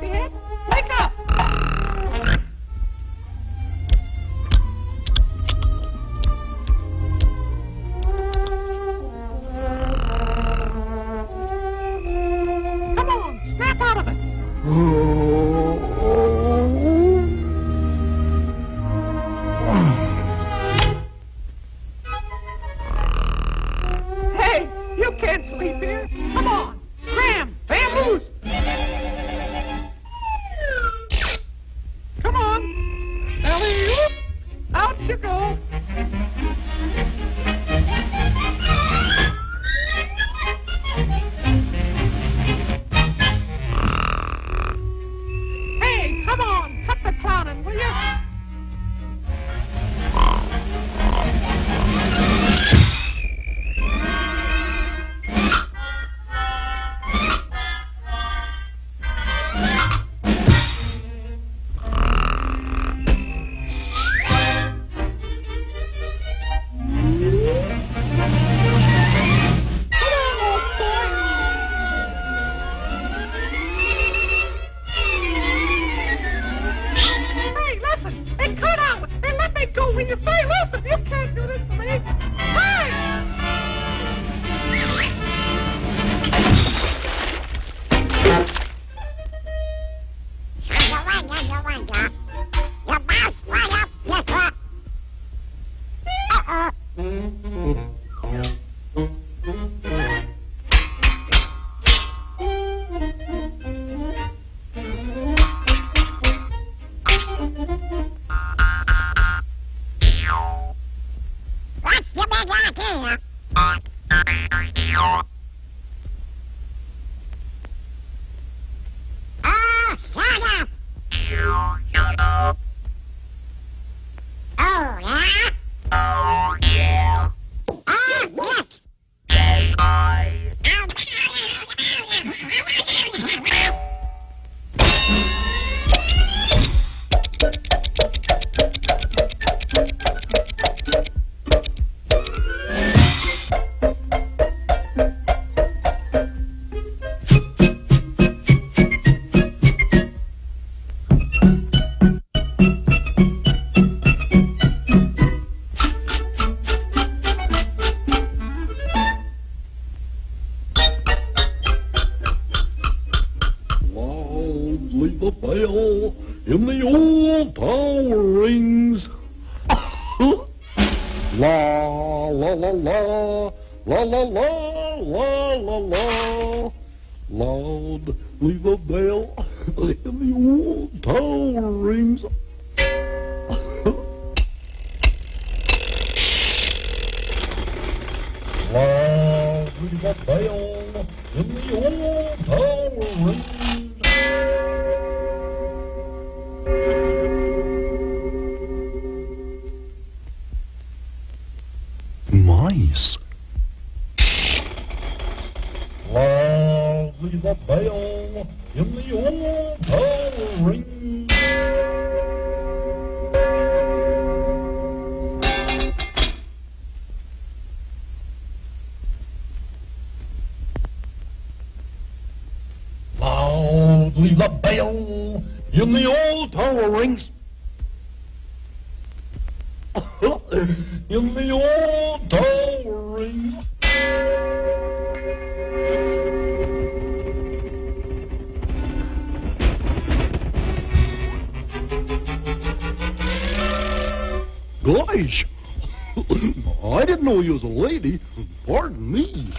देते हैं। when you fight off the bell in the old tower rings. la la la la la la la la la la. Loudly the bell in the old tower rings. Loudly the bell in the old tower rings. Bell in the old tower rings. Loudly the bell in the old tower rings. in the old tower rings. Gosh, I didn't know you was a lady. Pardon me.